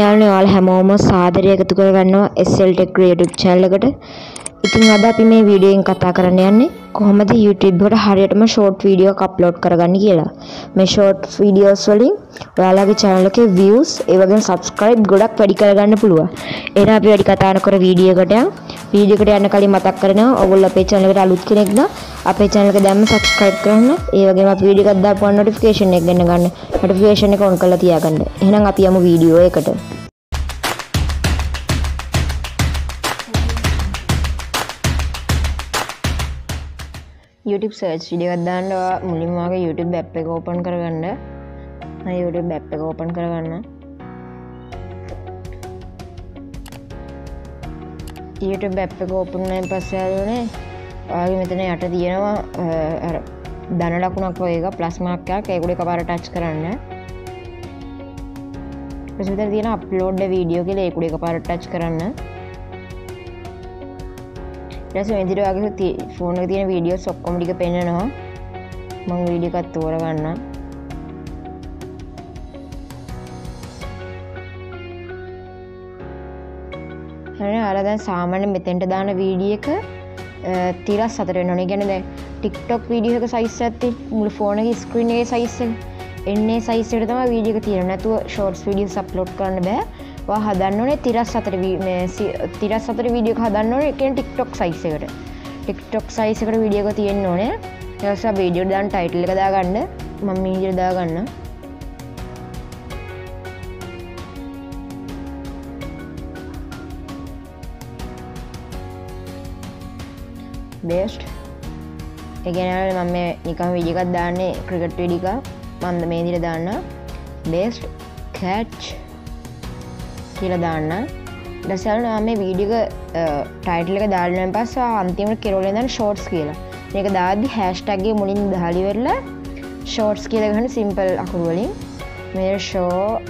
යාළුවනේ ඔයාලා හැමෝම සාදරය එකතු කරගන්නවා SL Tech YouTube channel එකට. ඉතින් අද අපි මේ වීඩියෝ එකෙන් කතා කරන්න යන්නේ කොහොමද YouTube එකට හරියටම short video එකක් upload කරගන්නේ කියලා. මේ short videos වලින් ඔයාලගේ channel එකේ views ඒ වගේම subscribe ගොඩක් වැඩි කරගන්න පුළුවන්. එහෙනම් අපි වැඩි කතා නොකර වීඩියෝ එකට යමු. වීඩියෝ එකට යන්න කලින් මතක් කරනවා ඔයගොල්ලෝ අපේ channel එකට අලුත් කෙනෙක් නම් අපේ channel එක දැම්ම subscribe කරන්න. ඒ වගේම අපි වීඩියෝ එකක් දාපුවම notification එක ගන්න ගන්න. notification එක on කරලා තියාගන්න. එහෙනම් අපි යමු වීඩියෝ එකට. YouTube සර්ච් විඩියෝ එකක් දාන්න ඔයා මුලින්ම වගේ YouTube ඇප් එක ඕපන් කරගන්න. මම YouTube ඇප් එක ඕපන් කරගන්න. YouTube ඇප් එක ඕපන් වුණාන් පස්සේ ආවනේ ඔයාගේ මෙතන යට තියෙනවා අර ධන ලකුණක් වගේ එක ප්ලස් මාර්ක් එකක් ඒක උඩ එකපාරට ටච් කරන්න. ඊට පස්සේ තියෙන අප්ලෝඩ් වීඩියෝ කියලා ඒක උඩ එකපාරට ටච් කරන්න. ඊට මෙදිර වගේ ෆෝන තියෙන වීඩියෝ සොක්කොම ටික පෙන්න්නනවා මං වීඩියකත් තෝර ගන්න හරි අරදැන් සාමාන්‍ය මෙතෙන්ට දාන වීඩිය එක තිරස් සතර නොන ගැනද ටික්ටොක් වීඩියක සයිස් ඇති මුළු ෆෝනගේ ස්ක්‍රීන්ගේ සයිස්ස එන්නේ සයිසට තම වීඩියක තිර නැතුව ෂෝට්ස් විඩිය සප්ලෝඩ් කරන්න බෑ. හදන්නනේ තිරස් සතර තිරස් සතර වීඩියක හදන්න ඕන එක ටික්ටොක් සයිසකට ටික්ටොක් සයිසකට විඩියක තියෙන්න්න ඕනේ. යස වීඩියෝ දන් ටයිටල් එක දාගන්න. මම මීජර දාගන්න. බේස්ට් එකනට මම නිකම් විජිකත් දාන්නේ ක්‍රිකට් විඩික මන්ද මේ දිර දාන්න. බේස්ට් කෑච් කියල දාන්න. දසල් මේ වීඩික ටයිටලක දාලන පස් අන්තිමට කෙරෝලෙදන්න ෂෝට්ස් කියලා. මේක දාදි හැස්ටක්ගේ මුලින් දහලිවෙරලා ෂෝට්ස් කියලගන්න සිම්පල් අකුරුවලින් මේ ෂෝ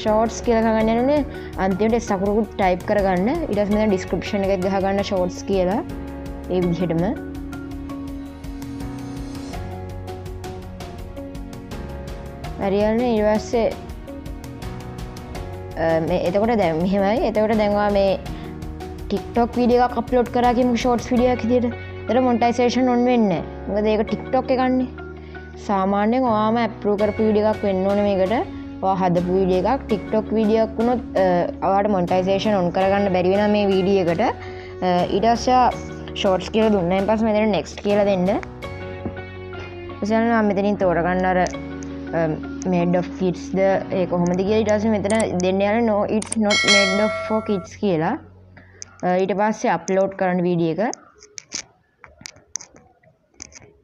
ෂෝට්ස් කියලගන්නනේ අන්තිමට සකුරුකුත් ටයිප් කරගන්න. ඉටස් මේ ඩිස්ක්‍රපෂණ එක ගහගන්න ෂෝට්ස් කියලා. ඒ විදිහටම. ඇරියන්න ඉවස්සේ එතකොට දැම් මෙහෙමයි. එතකොට දැන්වා මේ ටික්ටොක් විඩිය කප්ලෝඩ් කරකිම ෂෝට්ස් විඩියක් දිට එර මොන්ටයිසේෂන් ඔන් වෙන්න ගද ඒක ටික්ටොක් එකන්නේ සාමාන්‍යෙන් වාම ඇප්රූ කරපු විඩියක් වෙන්න ඕන මේකට. හදපු විඩිය එකක් ටික්ටොක් විඩියක් වුණොත් අවට මොන්ටයිසේෂන් ඔන් කරගන්න බැරිවෙන මේ වීඩියකට ඉඩස්සා ෂෝට්ස් කියල දුන්න. පස් මෙතන නෙක්ස් කියල දෙන්න. සන මෙතනින් තෝරගන්නර Um, මේඩ කිට්ස්ද ඒ කොහොමති කිය ඉටස මෙතන දෙන්න යන no it's not made for kids කියලා. Uh, ඊට පස්සේ අප්ලෝඩ් කරන්න වීඩිය එක.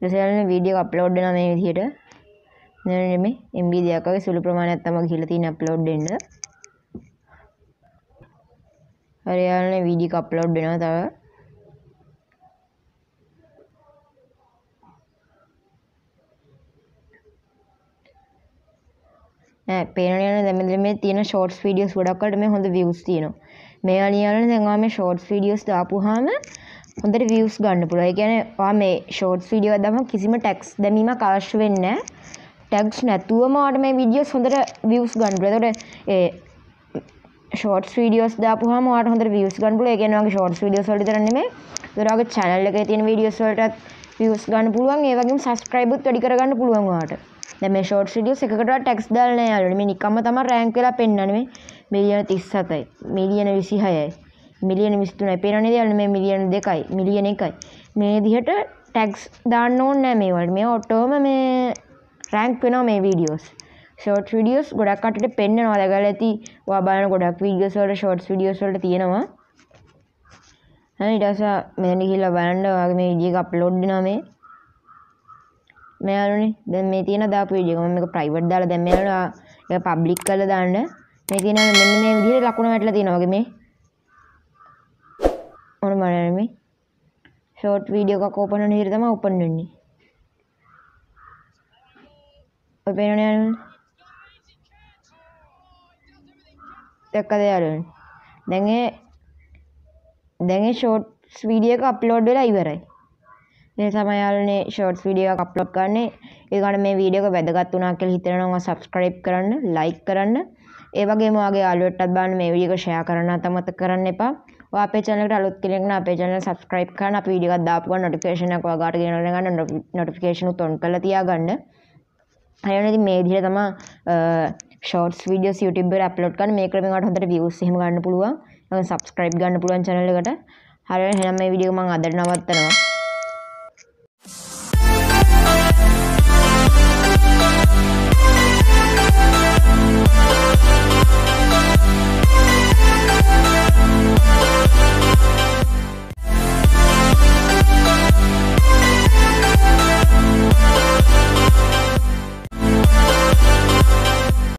සලන වීඩිය අප්ලෝඩ් න මේ විදියට නැනෙම එම්බි දෙයක්ගේ සුළු ප්‍රමාණයක් තම හිලතින අප්ලෝඩ් එන්න හරියාලන වීඩි අප්ලෝඩ් වෙන තව. පේනයන දැමද මේ තියෙන ෂෝට්ස් වීඩියස් ගොඩක්කට මේ හොඳ වියස් තියෙනවා. මේ අලියන දැන්වා මේ ෂෝට්ස් වීඩියස් දාපුහාම හොඳට වියස් ගන්න පුළුව ගැනවා මේ ෂෝට් වීඩියෝ දම කිසිම ටැක්ස් දැමීම කාශ වෙන්න ටැක්ස් නැතුව මාට මේ විඩියස් හොඳට වියස් ගන්ඩුවතොට ෂෝට් වීඩියස් දාපුහම ට හොඳ වියස් ගන්පුල එකනවාගේ ෂෝට් විඩියස් වලට කරන්නේ දරගේ චැනල්ල එක තියෙන විඩියස් වලට වියස් ගන්න පුළුවන්. ඒවගේ සස්ක්‍රයිබුත් වැඩි කරගන්න පුළුවන්වාට දැම ෂෝට් ිඩියස් එකට ටෙක්ස් දල්න යාලන මේ නිකම්ම තම රෑන් කියලා පෙන්න්නනේ මිලියන තිස් සතයි මිලියන විසි හයයි මිලියන විස්තුන පේරන දයන්න මේ මිලියන දෙකයි. මිලියන එකයි. මේ දිහට ටැක්ස් දාන්න ඕන්න මේවල් මේ ඔට්ටෝම මේ රෑන්ක් වෙනවා මේ වීඩියෝස් ෂෝට් විඩියෝස් ගොඩක් කටට පෙන්න්න නොදගල ඇති වාබාන ගොඩක් වීඩියෝස්වලට ෂෝට් විඩියෝස්වලට තියෙනවා. ඉටස මෙනි හිල්ලා බලන්ඩ වගේ මේ විදිිය අප්ලෝඩ් නමේ මෙයාලුනේ. දැන් මේ තියෙන දාපු වීඩියෝ මම මේක ප්‍රයිවට් දාලා දැන් මෙයාලා ඒක පබ්ලික් කරලා දාන්න. මේ තියෙන මෙන්න මේ විදිහට ලකුණු වැටලා තියෙනවා වගේ මේ. ඔන්න බලන්න මේ? ෂෝට් වීඩියෝ එකක් ඕපන් වෙන විදිහට තමයි ඕපන් වෙන්නේ. ඔය පේනවනේ යාළුවනේ දැක්කද යාළුවනේ දැන් ඒ දැන් ඒ ෂෝට්ස් වීඩියෝ එක අප්ලෝඩ් වෙලා ඉවරයි. ඒ තමයි යාළුවනේ ෂෝට්ස් වීඩියෝ එකක් අප්ලෝඩ් කරන්නේ ඒකට මේ වීඩියෝ එක වැදගත් වුණා කියලා හිතනවා සබස්ක්‍රයිබ් කරන්න ලයික් කරන්න ඒ වගේම ඔයාගේ යාළුවොටත් බලන්න මේ වීඩියෝ එක ෂෙයා කරන්න අමතක කරන්න එපා. ඔයා අපේ channel එකට අලුත් කෙනෙක් නම් අපේ channel subscribe කරන්න අපි වීඩියෝ එකක් දාපු ගමන් notification එක ඔයාලට ගෙනල්ලා ගන්න notification උත් on කරලා තියාගන්න. හරියනේ ඉතින් මේ විදිහට තමයි ෂෝට්ස් වීඩියෝස් YouTube එකට අප්ලෝඩ් කරන්න මේ ක්‍රමෙන් ඔයාලට හොඳට views එහෙම ගන්න පුළුවන්. ඊළඟ subscribe ගන්න පුළුවන් channel එකට. හරියනේ එහෙනම් මේ වීඩියෝ එක මම අදට නවත්තනවා. Thank